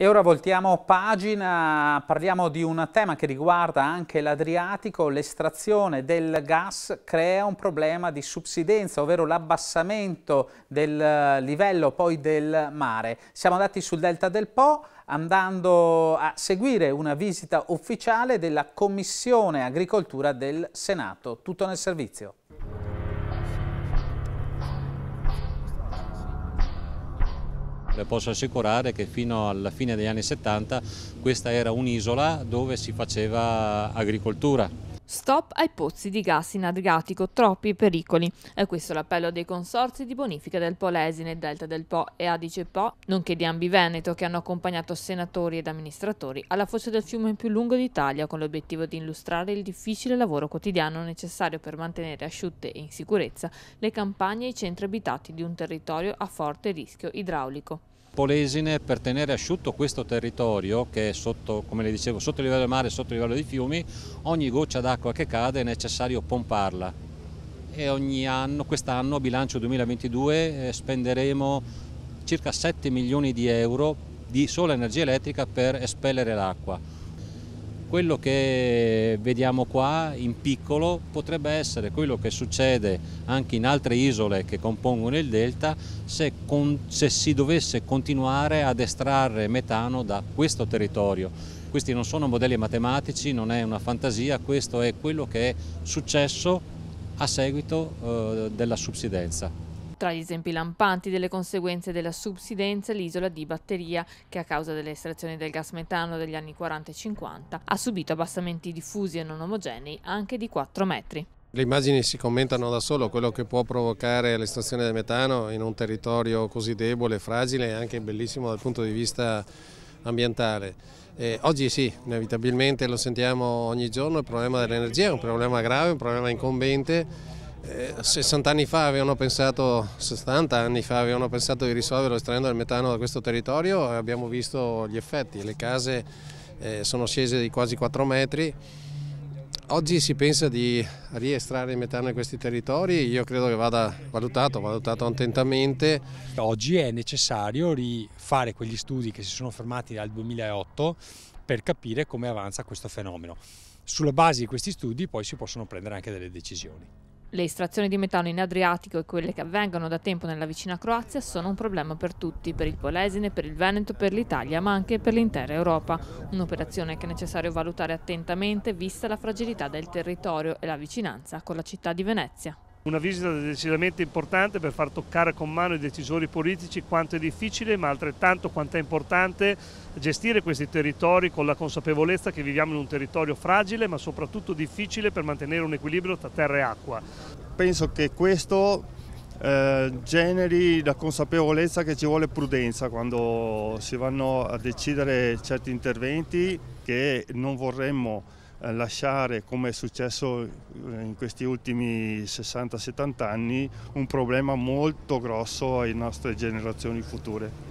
E ora voltiamo pagina, parliamo di un tema che riguarda anche l'Adriatico, l'estrazione del gas crea un problema di subsidenza, ovvero l'abbassamento del livello poi del mare. Siamo andati sul delta del Po andando a seguire una visita ufficiale della Commissione Agricoltura del Senato. Tutto nel servizio. Posso assicurare che fino alla fine degli anni 70 questa era un'isola dove si faceva agricoltura. Stop ai pozzi di gas in Adriatico, troppi pericoli. È questo l'appello dei consorzi di bonifica del Polesine, Delta del Po e Adice Po, nonché di Ambi Veneto, che hanno accompagnato senatori ed amministratori alla foce del fiume più lungo d'Italia con l'obiettivo di illustrare il difficile lavoro quotidiano necessario per mantenere asciutte e in sicurezza le campagne e i centri abitati di un territorio a forte rischio idraulico. Polesine per tenere asciutto questo territorio che è sotto, come le dicevo, sotto il livello del mare sotto il livello dei fiumi, ogni goccia d'acqua che cade è necessario pomparla. E ogni anno, quest'anno, a bilancio 2022, eh, spenderemo circa 7 milioni di euro di sola energia elettrica per espellere l'acqua quello che vediamo qua in piccolo potrebbe essere quello che succede anche in altre isole che compongono il delta se, con, se si dovesse continuare ad estrarre metano da questo territorio. Questi non sono modelli matematici, non è una fantasia, questo è quello che è successo a seguito eh, della subsidenza. Tra gli esempi lampanti delle conseguenze della subsidenza l'isola di Batteria, che a causa delle estrazioni del gas metano degli anni 40 e 50 ha subito abbassamenti diffusi e non omogenei anche di 4 metri. Le immagini si commentano da solo, quello che può provocare l'estrazione del metano in un territorio così debole e fragile è anche bellissimo dal punto di vista ambientale. Eh, oggi sì, inevitabilmente lo sentiamo ogni giorno, il problema dell'energia è un problema grave, un problema incombente 60 eh, anni fa avevano pensato, 60 anni fa avevano pensato di risolverlo estraendo il metano da questo territorio e abbiamo visto gli effetti, le case eh, sono scese di quasi 4 metri, oggi si pensa di riestrarre il metano in questi territori, io credo che vada valutato, valutato attentamente. Oggi è necessario rifare quegli studi che si sono fermati dal 2008 per capire come avanza questo fenomeno. Sulla base di questi studi poi si possono prendere anche delle decisioni. Le estrazioni di metano in Adriatico e quelle che avvengono da tempo nella vicina Croazia sono un problema per tutti, per il Polesine, per il Veneto, per l'Italia, ma anche per l'intera Europa. Un'operazione che è necessario valutare attentamente vista la fragilità del territorio e la vicinanza con la città di Venezia. Una visita decisamente importante per far toccare con mano ai decisori politici quanto è difficile, ma altrettanto quanto è importante gestire questi territori con la consapevolezza che viviamo in un territorio fragile, ma soprattutto difficile per mantenere un equilibrio tra terra e acqua. Penso che questo eh, generi la consapevolezza che ci vuole prudenza quando si vanno a decidere certi interventi che non vorremmo lasciare, come è successo eh, in questi ultimi 60-70 anni, un problema molto grosso alle nostre generazioni future.